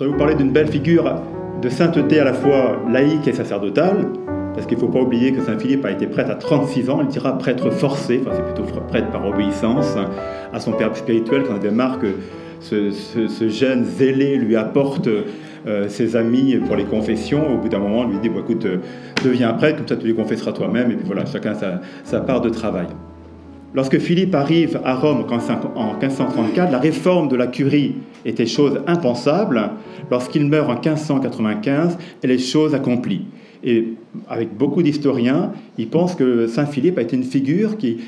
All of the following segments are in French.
voudrais vous parler d'une belle figure de sainteté à la fois laïque et sacerdotale, parce qu'il ne faut pas oublier que Saint Philippe a été prêtre à 36 ans, il dira prêtre forcé, enfin c'est plutôt prêtre par obéissance à son père spirituel, quand avait marre que ce, jeune zélé lui apporte euh, ses amis pour les confessions. Au bout d'un moment, il lui dit bon, écoute, euh, deviens prêtre, comme ça tu les confesseras toi-même, et puis voilà, chacun sa part de travail. Lorsque Philippe arrive à Rome en 1534, la réforme de la curie était chose impensable. Lorsqu'il meurt en 1595, elle est chose accomplie. Et avec beaucoup d'historiens, ils pensent que Saint Philippe a été une figure qui,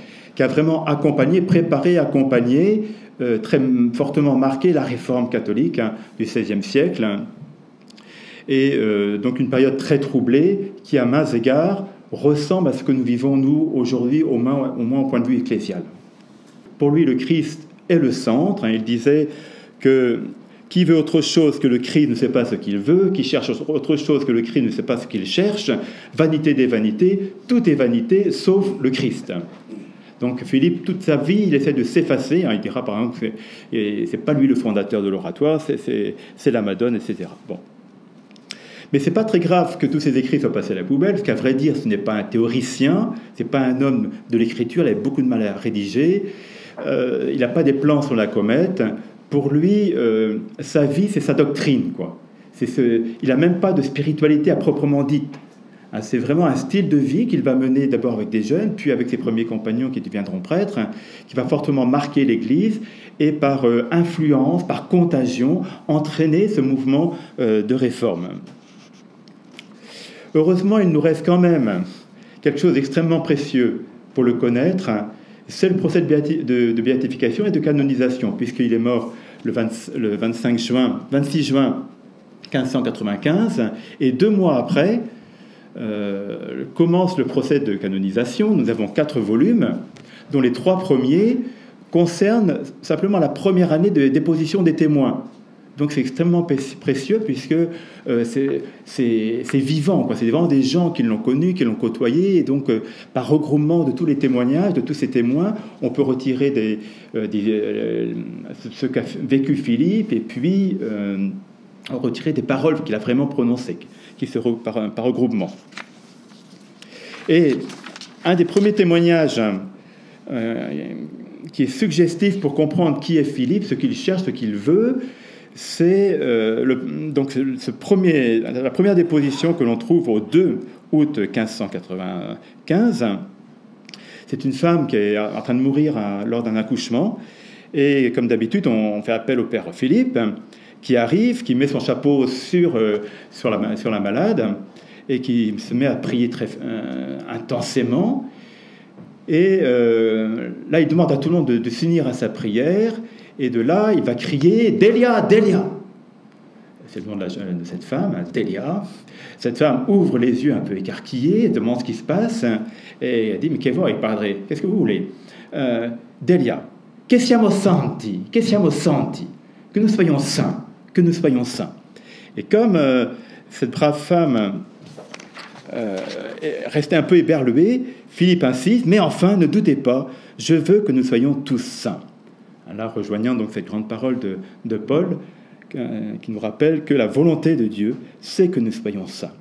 a vraiment accompagné, préparé, accompagné, euh, très fortement marqué la réforme catholique hein, du XVIe siècle. Et euh, donc une période très troublée qui, à mains égards, ressemble à ce que nous vivons, nous, aujourd'hui, au moins, au point de vue ecclésial. Pour lui, le Christ est le centre. Hein. il disait que qui veut autre chose que le Christ ne sait pas ce qu'il veut, qui cherche autre chose que le Christ ne sait pas ce qu'il cherche, vanité des vanités, tout est vanité sauf le Christ. Donc Philippe, toute sa vie, il essaie de s'effacer. Hein. il dira par exemple que c'est pas lui le fondateur de l'oratoire, c'est la Madone, etc. Bon. Mais c'est pas très grave que tous ces écrits soient passés à la poubelle, parce qu'à vrai dire, ce n'est pas un théoricien, c'est pas un homme de l'écriture, il a beaucoup de mal à rédiger, euh, il n'a pas des plans sur la comète. Pour lui, euh, sa vie, c'est sa doctrine, quoi. Il n'a même pas de spiritualité à proprement dit. Hein, c'est vraiment un style de vie qu'il va mener d'abord avec des jeunes, puis avec ses premiers compagnons qui deviendront prêtres, hein, qui va fortement marquer l'Église et par euh, influence, par contagion, entraîner ce mouvement de réforme. Heureusement, il nous reste quand même quelque chose d'extrêmement précieux pour le connaître, c'est le procès de, béatification et de canonisation, puisqu'il est mort le, 25 juin, 26 juin 1595, et deux mois après euh, commence le procès de canonisation. Nous avons quatre volumes, dont les trois premiers concernent simplement la première année de déposition des témoins. Donc c'est extrêmement précieux puisque euh, c'est vivant, c'est vraiment des gens qui l'ont connu, qui l'ont côtoyé, et donc euh, par regroupement de tous les témoignages, de tous ces témoins, on peut retirer euh, ce qu'a vécu Philippe, et puis retirer des paroles qu'il a vraiment prononcées, qui se par, par regroupement. Et un des premiers témoignages qui est suggestif pour comprendre qui est Philippe, ce qu'il cherche, ce qu'il veut, c'est euh, donc ce premier, la première déposition que l'on trouve au 2 août 1595. C'est une femme qui est en train de mourir lors d'un accouchement. Et comme d'habitude, on, fait appel au père Philippe, qui arrive, qui met son chapeau sur, euh, sur la malade et qui se met à prier très euh, intensément. Et là, il demande à tout le monde de, de s'unir à sa prière. Et de là, il va crier Delia, Delia. C'est le nom de, cette femme, Delia. Cette femme ouvre les yeux un peu écarquillés, demande ce qui se passe, et elle dit Mais vuoi, padre? Qu'est-ce que vous voulez? Euh, Delia, che siamo santi? Che siamo santi? Que nous soyons saints, que nous soyons saints. Et comme euh, cette brave femme euh, restait un peu éberluée, Philippe insiste Mais enfin, ne doutez pas, je veux que nous soyons tous saints là rejoignant donc cette grande parole de, Paul euh, qui nous rappelle que la volonté de Dieu, c'est que nous soyons saints.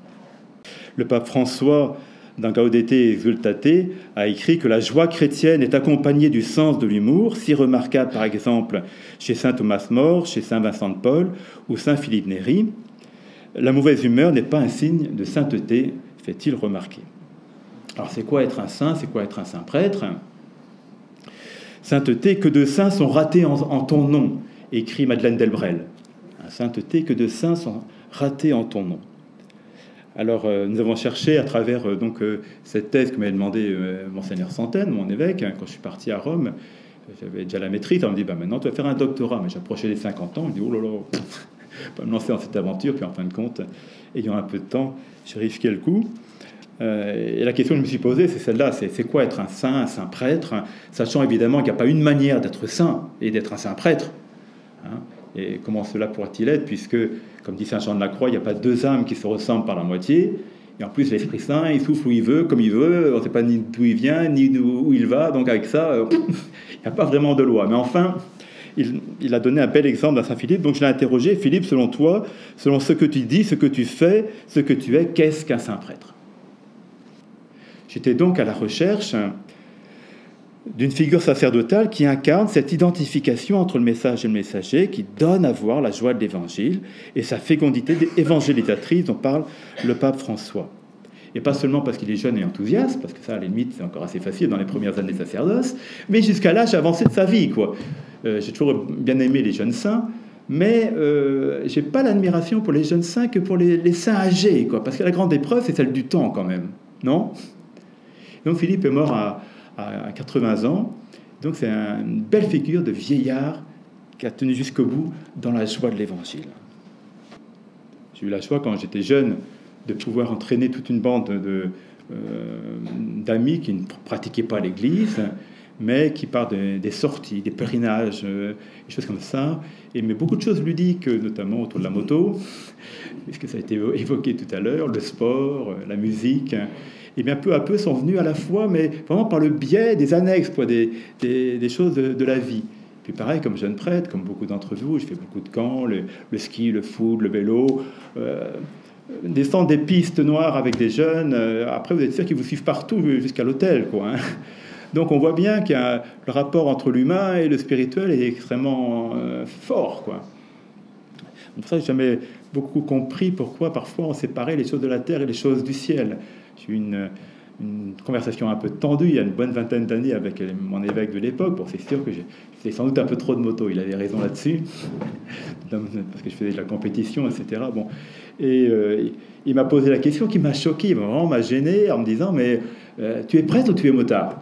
Le pape François, dans Gaudete Exultate, a écrit que la joie chrétienne est accompagnée du sens de l'humour, si remarquable par exemple chez saint Thomas More, chez saint Vincent de Paul ou saint Philippe Néry. La mauvaise humeur n'est pas un signe de sainteté, fait-il remarquer. Alors c'est quoi être un saint? C'est quoi être un saint prêtre? Sainteté, que de saints sont ratés en, ton nom, écrit Madeleine Delbrel. Sainteté, que de saints sont ratés en ton nom. Alors, euh, nous avons cherché à travers euh, donc euh, cette thèse que m'avait demandé monseigneur Santaine, mon évêque, hein, quand je suis parti à Rome. J'avais déjà la maîtrise. On me dit bah, maintenant, tu vas faire un doctorat. Mais j'approchais les 50 ans. Je dis oh là là, pas me lancer dans cette aventure. Puis en fin de compte, ayant un peu de temps, j'ai risqué le coup. Euh, et la question que je me suis posée, c'est celle-là, c'est quoi être un saint, un saint prêtre, sachant évidemment qu'il n'y a pas une manière d'être saint et d'être un saint prêtre. Hein. et comment cela pourrait-il être, puisque, comme dit Saint Jean de la Croix, il n'y a pas deux âmes qui se ressemblent par la moitié, et en plus l'Esprit Saint, il souffle où il veut, comme il veut, on ne sait pas ni d'où il vient, ni où il va, donc avec ça, euh, il n'y a pas vraiment de loi. Mais enfin, il, a donné un bel exemple à Saint Philippe. Donc je l'ai interrogé, Philippe, selon toi, selon ce que tu dis, ce que tu fais, ce que tu es, qu'est-ce qu'un saint prêtre? J'étais donc à la recherche d'une figure sacerdotale qui incarne cette identification entre le message et le messager, qui donne à voir la joie de l'évangile et sa fécondité évangélisatrice dont parle le pape François. Et pas seulement parce qu'il est jeune et enthousiaste, parce que ça, à la limite, c'est encore assez facile dans les premières années de sacerdoce, mais jusqu'à l'âge avancé de sa vie. quoi. Euh, j'ai toujours bien aimé les jeunes saints, mais euh, j'ai pas l'admiration pour les jeunes saints que pour les, saints âgés, quoi, parce que la grande épreuve, c'est celle du temps quand même, non? Donc Philippe est mort à, à 80 ans, donc c'est une belle figure de vieillard qui a tenu jusqu'au bout dans la joie de l'Évangile. J'ai eu la joie quand j'étais jeune de pouvoir entraîner toute une bande de, euh, d'amis qui ne pratiquaient pas l'Église, mais qui partent des, sorties, des pèlerinages, euh, des choses comme ça. Et mais beaucoup de choses ludiques, notamment autour de la moto, puisque ça a été évoqué tout à l'heure, le sport, euh, la musique. Et bien peu à peu sont venus à la fois, mais vraiment par le biais des annexes, quoi, des, des, choses de, la vie. Puis pareil, comme jeune prêtre, comme beaucoup d'entre vous, je fais beaucoup de camps, le, ski, le foot, le vélo descendre des pistes noires avec des jeunes, euh, après vous êtes sûr qu'ils vous suivent partout jusqu'à l'hôtel. Quoi, hein. Donc on voit bien a le rapport entre l'humain et le spirituel est extrêmement euh, fort. Quoi. Pour ça, j'ai jamais beaucoup compris pourquoi parfois on séparait les choses de la terre et les choses du ciel. Eu une, conversation un peu tendue il y a une bonne vingtaine d'années avec mon évêque de l'époque. Bon, c'est sûr que j'ai sans doute un peu trop de moto, il avait raison là-dessus, parce que je faisais de la compétition, etc. Bon, et euh, il m'a posé la question qui m'a choqué, vraiment m'a gêné en me disant Mais euh, tu es prêtre ou tu es motard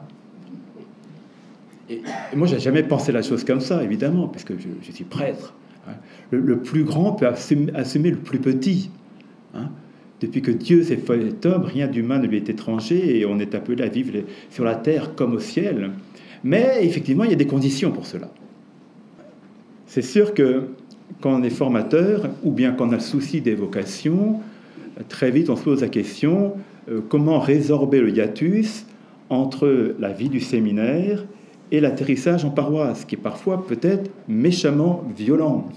et, moi, j'ai jamais pensé la chose comme ça, évidemment, puisque je, suis prêtre. Hein. Le, plus grand peut assumer, le plus petit. Hein. Depuis que Dieu s'est fait homme, rien d'humain ne lui est étranger et on est appelé à vivre sur la terre comme au ciel. Mais effectivement, il y a des conditions pour cela. C'est sûr que quand on est formateur, ou bien quand a souci des vocations, très vite on se pose la question euh, comment résorber le hiatus entre la vie du séminaire et l'atterrissage en paroisse, qui est parfois peut-être méchamment violent.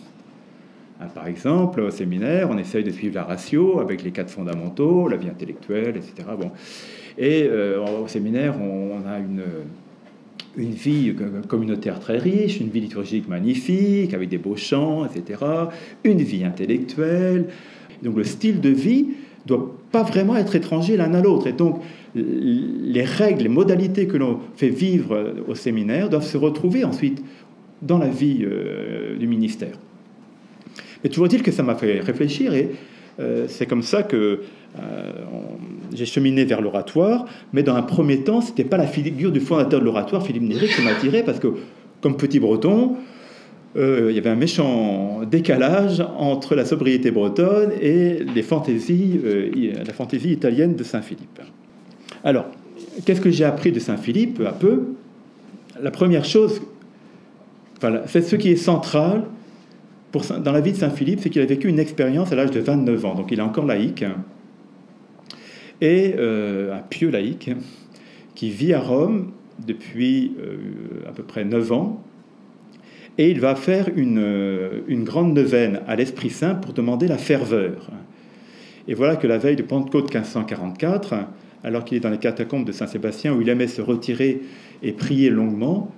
Hein, par exemple, au séminaire, on essaye de suivre la ratio avec les quatre fondamentaux, la vie intellectuelle, etc. Bon. Et euh, au séminaire, on a une, une vie communautaire très riche, une vie liturgique magnifique, avec des beaux chants, etc., une vie intellectuelle. Donc le style de vie doit pas vraiment être étranger l'un à l'autre. Et donc les règles, les modalités que l'on fait vivre au séminaire doivent se retrouver ensuite dans la vie euh, du ministère. Mais toujours est-il que ça m'a fait réfléchir et euh, c'est comme ça que euh, j'ai cheminé vers l'oratoire, mais dans un premier temps, ce n'était pas la figure du fondateur de l'oratoire, Philippe Néry, qui m'attirait, parce que comme petit breton, euh, il y avait un méchant décalage entre la sobriété bretonne et la fantaisie italienne de Saint-Philippe. Alors, qu'est-ce que j'ai appris de Saint-Philippe peu à peu? La première chose, c'est ce qui est central dans la vie de Saint-Philippe, c'est qu'il a vécu une expérience à l'âge de 29 ans, donc il est encore laïque, et euh, un pieux laïque, qui vit à Rome depuis euh, à peu près 9 ans, et il va faire une, euh, une grande neuvaine à l'Esprit Saint pour demander la ferveur. Et voilà que la veille de Pentecôte 1544, alors qu'il est dans les catacombes de Saint-Sébastien, où il aimait se retirer et prier longuement,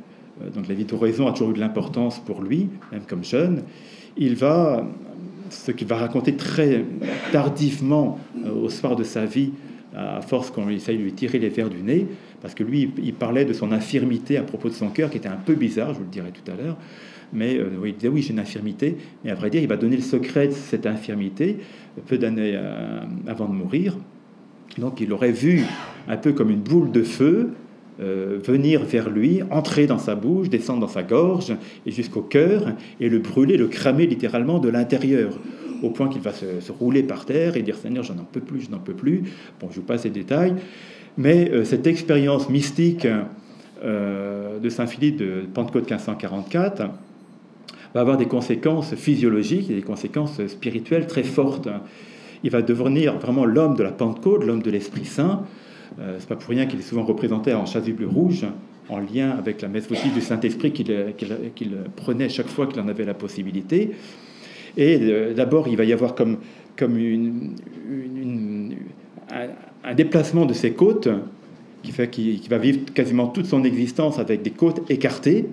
donc la vie d'oraison a toujours eu de l'importance pour lui, même comme jeune, il va, ce qu'il va raconter très tardivement euh, au soir de sa vie, à force qu'on essaye de lui tirer les vers du nez, parce que lui, il parlait de son infirmité à propos de son cœur, qui était un peu bizarre, je vous le dirai tout à l'heure, mais euh, il disait oui, j'ai une infirmité, mais à vrai dire, il va donner le secret de cette infirmité peu d'années euh, avant de mourir. Donc il aurait vu un peu comme une boule de feu euh, venir vers lui, entrer dans sa bouche, descendre dans sa gorge et jusqu'au cœur, et le brûler, le cramer littéralement de l'intérieur, au point qu'il va se, rouler par terre et dire Seigneur, j'en peux plus, je n'en peux plus. Bon, je vous passe ces détails, mais euh, cette expérience mystique euh, de Saint Philippe de Pentecôte 1544 va avoir des conséquences physiologiques et des conséquences spirituelles très fortes. Il va devenir vraiment l'homme de la Pentecôte, l'homme de l'Esprit Saint. Euh, c'est pas pour rien qu'il est souvent représenté en chasuble rouge en lien avec la messe votive du Saint-Esprit qu'il prenait chaque fois qu'il en avait la possibilité. Et d'abord, il va y avoir comme, comme une, un, déplacement de ses côtes qui fait qu'il va vivre quasiment toute son existence avec des côtes écartées.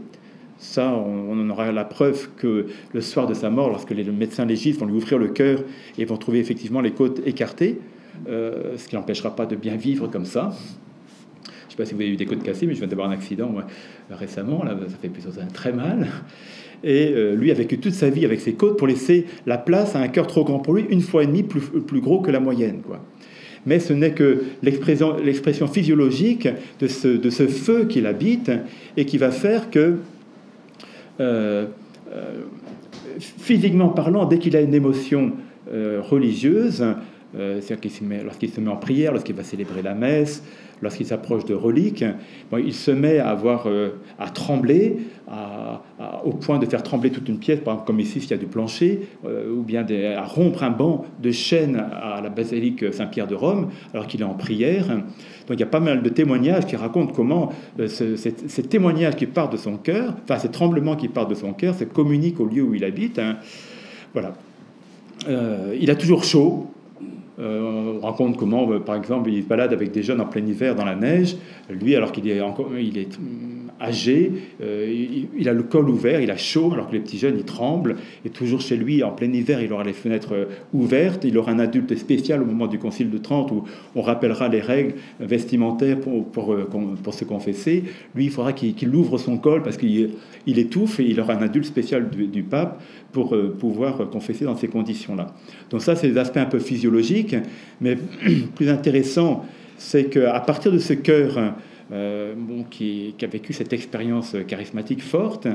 Ça, on, en aura la preuve que le soir de sa mort, lorsque les médecins légistes vont lui ouvrir le cœur et vont trouver effectivement les côtes écartées, euh, ce qui n'empêchera pas de bien vivre comme ça. Je ne sais pas si vous avez eu des côtes cassées, mais je viens d'avoir un accident récemment, là, ça fait plutôt très mal. Et euh, lui a vécu toute sa vie avec ses côtes pour laisser la place à un cœur trop grand pour lui, une fois et demie plus, plus gros que la moyenne. Quoi mais ce n'est que l'expression physiologique de ce, feu qu'il habite et qui va faire que euh, physiquement parlant, dès qu'il a une émotion religieuse, c'est-à-dire lorsqu'il se met en prière, lorsqu'il va célébrer la messe, lorsqu'il s'approche de reliques, il se met à à trembler, au point de faire trembler toute une pièce, par exemple comme ici s'il y a du plancher, ou bien à rompre un banc de chêne à la basilique Saint-Pierre de Rome, alors qu'il est en prière. Donc il y a pas mal de témoignages qui racontent comment ces, témoignages qui partent de son cœur, enfin ces tremblements qui partent de son cœur, se communiquent au lieu où il habite. Hein. Voilà. il a toujours chaud, euh, on raconte comment, euh, par exemple, il se balade avec des jeunes en plein hiver dans la neige. Lui, alors qu'il est, encore, il est âgé, euh, il, a le col ouvert, il a chaud, alors que les petits jeunes, ils tremblent. Et toujours chez lui, en plein hiver, il aura les fenêtres ouvertes. Il aura un adulte spécial au moment du Concile de Trente où on rappellera les règles vestimentaires pour, pour, pour se confesser. Lui, il faudra qu'il ouvre son col parce qu'il il étouffe et il aura un adulte spécial du pape pour euh, pouvoir confesser dans ces conditions-là. Donc ça, c'est des aspects un peu physiologiques, mais plus intéressant, c'est qu'à partir de ce cœur euh, qui, a vécu cette expérience charismatique forte,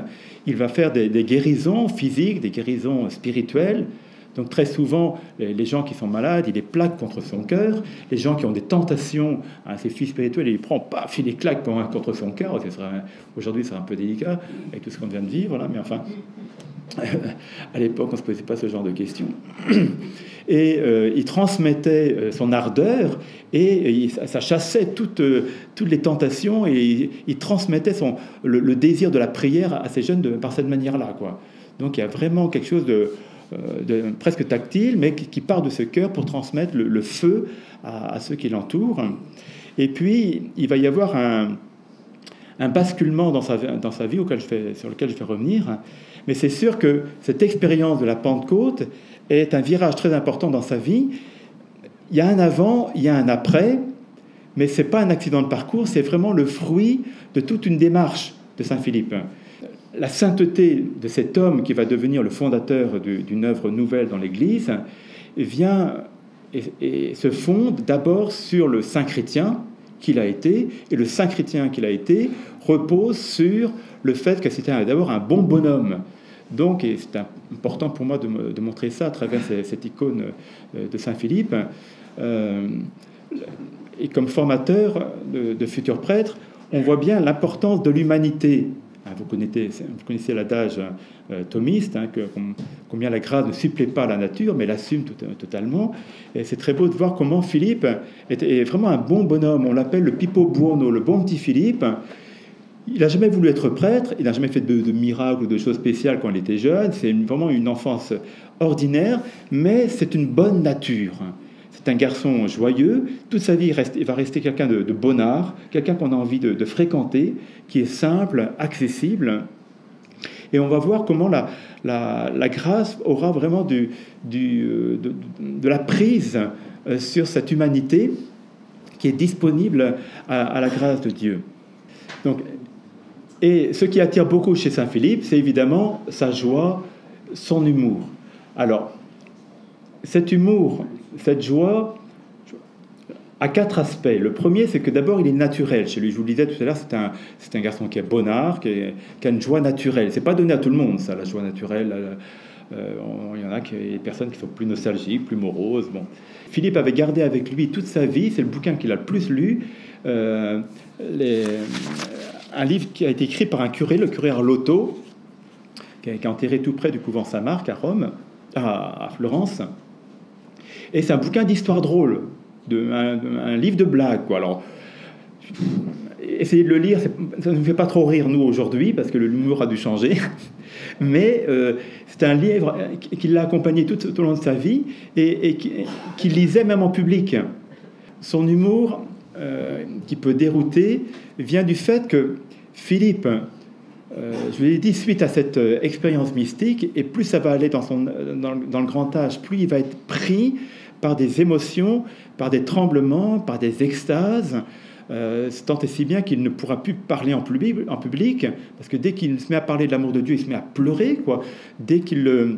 il va faire des, guérisons physiques, des guérisons spirituelles. Donc très souvent, les, gens qui sont malades, il les plaque contre son cœur. Les gens qui ont des tentations à ses fils spirituels, il les prend, paf, il les claque contre son cœur. Aujourd'hui, c'est un peu délicat avec tout ce qu'on vient de vivre, mais enfin, à l'époque, on ne se posait pas ce genre de questions. Et euh, il transmettait euh, son ardeur et, ça chassait toutes, euh, toutes les tentations et il, transmettait son, le, désir de la prière à ces jeunes de, par cette manière-là. Donc il y a vraiment quelque chose de, de presque tactile, mais qui, part de ce cœur pour transmettre le, feu à, ceux qui l'entourent. Et puis, il va y avoir un, basculement dans sa, dans sa vie auquel je fais, sur lequel je vais revenir. Mais c'est sûr que cette expérience de la Pentecôte est un virage très important dans sa vie. Il y a un avant, il y a un après, mais ce n'est pas un accident de parcours, c'est vraiment le fruit de toute une démarche de Saint Philippe. La sainteté de cet homme qui va devenir le fondateur d'une œuvre nouvelle dans l'Église vient et, se fonde d'abord sur le saint chrétien qu'il a été, et le saint chrétien qu'il a été repose sur le fait que c'était d'abord un bon bonhomme, donc, et c'est important pour moi de, montrer ça à travers cette icône euh, de Saint-Philippe, euh, et comme formateur de, futurs prêtres, on voit bien l'importance de l'humanité. Ah, vous connaissez, vous connaissez l'adage euh, thomiste, hein, combien la grâce ne supplée pas la nature, mais l'assume totalement. Et c'est très beau de voir comment Philippe est, vraiment un bon bonhomme. On l'appelle le Pipo Buono, le bon petit Philippe. Il n'a jamais voulu être prêtre, il n'a jamais fait de, miracles ou de choses spéciales quand il était jeune, c'est vraiment une enfance ordinaire, mais c'est une bonne nature. Un garçon joyeux, toute sa vie il va rester quelqu'un de, bonnard, quelqu'un qu'on a envie de, fréquenter, qui est simple, accessible. Et on va voir comment la, grâce aura vraiment du, du, de, de, la prise euh, sur cette humanité qui est disponible à, à la grâce de Dieu. Donc et ce qui attire beaucoup chez Saint-Philippe, c'est évidemment sa joie, son humour. Alors, cet humour, cette joie, a quatre aspects. Le premier, c'est que d'abord, il est naturel. Chez lui, je vous le disais tout à l'heure, c'est un, c'est un garçon qui est bonnard, qui, a une joie naturelle. C'est pas donné à tout le monde, ça, la joie naturelle. Euh, il y en a qui, des personnes qui sont plus nostalgiques, plus moroses. Bon. Philippe avait gardé avec lui toute sa vie, c'est le bouquin qu'il a le plus lu, euh, un livre qui a été écrit par un curé, le curé Arlotto, qui est enterré tout près du couvent Saint-Marc à Rome, à, Florence. Et c'est un bouquin d'histoire drôle, de, un, livre de blagues. Quoi. Alors, essayez de le lire, ça ne nous fait pas trop rire, nous, aujourd'hui, parce que l'humour a dû changer. Mais euh, c'est un livre qui l'a accompagné tout, au long de sa vie et, qu'il lisait même en public. Son humour, euh, qui peut dérouter, vient du fait que Philippe, euh, je l'ai dit, suite à cette expérience mystique, et plus ça va aller dans, son, dans, le grand âge, plus il va être pris par des émotions, par des tremblements, par des extases. Euh, tant et si bien qu'il ne pourra plus parler en public, parce que dès qu'il se met à parler de l'amour de Dieu, il se met à pleurer. Quoi. Dès qu'il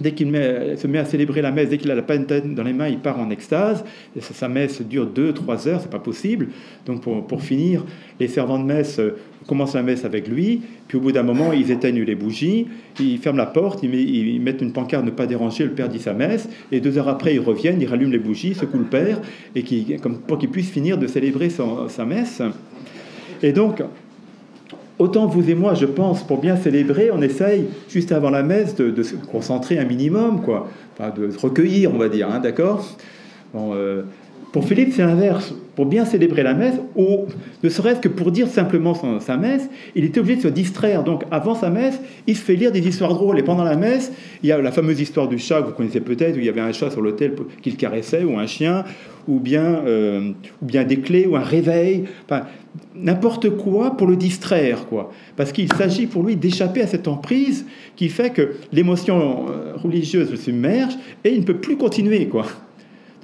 dès qu'il se met à célébrer la messe, dès qu'il a la peine dans les mains, il part en extase. Sa messe dure 2-3 heures, c'est pas possible. Donc pour, pour, finir, les servants de messe euh, commencent la messe avec lui, puis au bout d'un moment, ils éteignent les bougies, ils ferment la porte, ils, mettent une pancarte ne pas déranger, le père dit sa messe, et deux heures après, ils reviennent, ils rallument les bougies, secouent le père, et qui, comme, pour qu'il puisse finir de célébrer sa messe. Et donc, Autant vous et moi, je pense, pour bien célébrer, on essaye, juste avant la messe, de, se concentrer un minimum, quoi. De se recueillir, on va dire, hein, d'accord? Euh, Pour Philippe, c'est l'inverse. Pour bien célébrer la messe, ou ne serait-ce que pour dire simplement sa messe, il était obligé de se distraire. Donc, avant sa messe, il se fait lire des histoires drôles. Et pendant la messe, il y a la fameuse histoire du chat que vous connaissez peut-être, où il y avait un chat sur l'autel qu'il caressait, ou un chien, ou bien, euh, ou bien des clés, ou un réveil. Enfin, n'importe quoi pour le distraire, quoi. Parce qu'il s'agit pour lui d'échapper à cette emprise qui fait que l'émotion euh, religieuse le submerge et il ne peut plus continuer, quoi.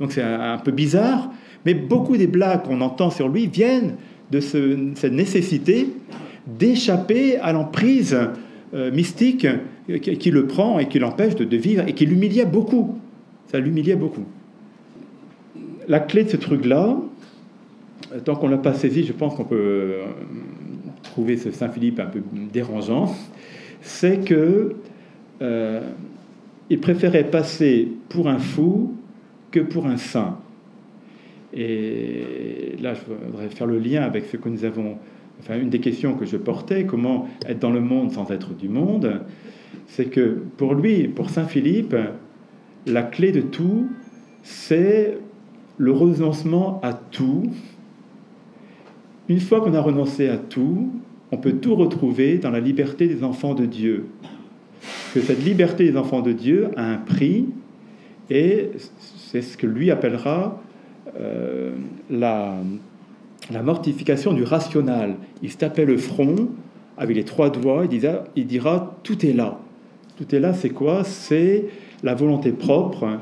Donc c'est un, peu bizarre, mais beaucoup des blagues qu'on entend sur lui viennent de cette nécessité d'échapper à l'emprise euh, mystique qui, le prend et qui l'empêche de, vivre et qui l'humiliait beaucoup. Ça l'humiliait beaucoup. La clé de ce truc-là, tant qu'on ne l'a pas saisi, je pense qu'on peut euh, trouver ce Saint-Philippe un peu dérangeant, c'est que euh, il préférait passer pour un fou que pour un saint. Et là, je voudrais faire le lien avec ce que nous avons, enfin, une des questions que je portais, comment être dans le monde sans être du monde, c'est que pour lui, pour Saint Philippe, la clé de tout, c'est le renoncement à tout, une fois qu'on a renoncé à tout, on peut tout retrouver dans la liberté des enfants de Dieu. Que cette liberté des enfants de Dieu a un prix, et c'est ce que lui appellera euh, la, mortification du rationnel. Il se tapait le front avec les trois doigts, il dira, il dira tout est là. Tout est là, c'est quoi? C'est la volonté propre,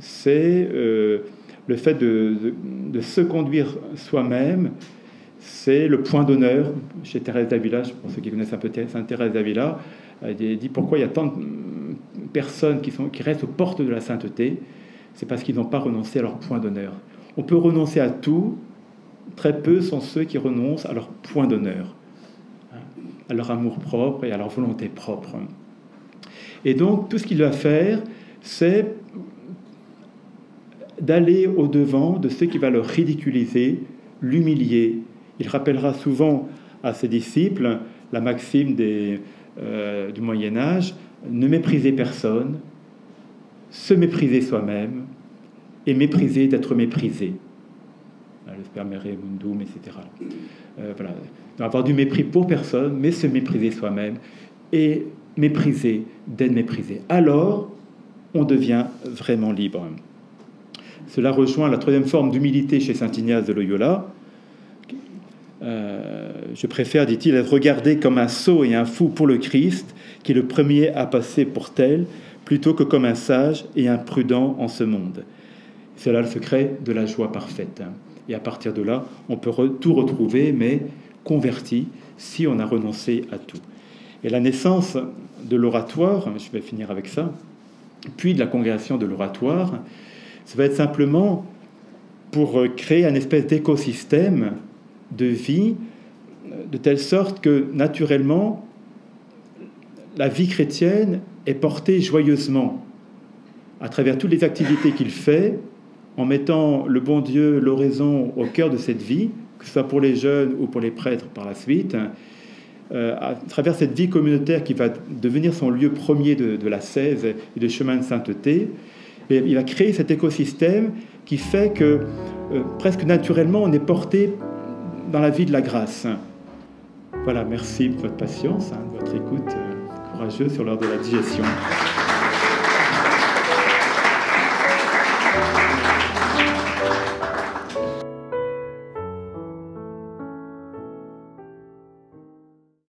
c'est euh, le fait de, se conduire soi-même, c'est le point d'honneur. Chez Thérèse d'Avila, pour ceux qui connaissent un peu Sainte Thérèse d'Avila, elle dit pourquoi il y a tant de personnes qui restent aux portes de la sainteté? C'est parce qu'ils n'ont pas renoncé à leur point d'honneur. On peut renoncer à tout, très peu sont ceux qui renoncent à leur point d'honneur, à leur amour propre et à leur volonté propre. Et donc, tout ce qu'il va faire, c'est d'aller au-devant de ce qui va le ridiculiser, l'humilier. Il rappellera souvent à ses disciples la maxime euh, du Moyen Âge, ne méprisez personne, se mépriser soi-même et mépriser d'être méprisé. Spermere mundum, etc. Euh, voilà. Avoir du mépris pour personne, mais se mépriser soi-même et mépriser d'être méprisé. Alors, on devient vraiment libre. Cela rejoint la troisième forme d'humilité chez saint Ignace de Loyola. Euh, je préfère, dit-il, être regardé comme un sot et un fou pour le Christ, qui est le premier à passer pour tel, plutôt que comme un sage et un prudent en ce monde. C'est là le secret de la joie parfaite. Et à partir de là, on peut tout retrouver, mais converti, si on a renoncé à tout. Et la naissance de l'oratoire, je vais finir avec ça, puis de la congrégation de l'oratoire, ça va être simplement pour euh, créer un espèce d'écosystème de vie, euh, de telle sorte que naturellement, la vie chrétienne est portée joyeusement à travers toutes les activités qu'il fait, en mettant le bon Dieu, l'oraison au cœur de cette vie, que ce soit pour les jeunes ou pour les prêtres par la suite, euh, à travers cette vie communautaire qui va devenir son lieu premier de, la 16 et de chemin de sainteté, il va créer cet écosystème qui fait que euh, presque naturellement on est porté dans la vie de la grâce. Voilà, merci de votre patience, hein, de votre écoute euh, courageuse sur l'heure de la digestion.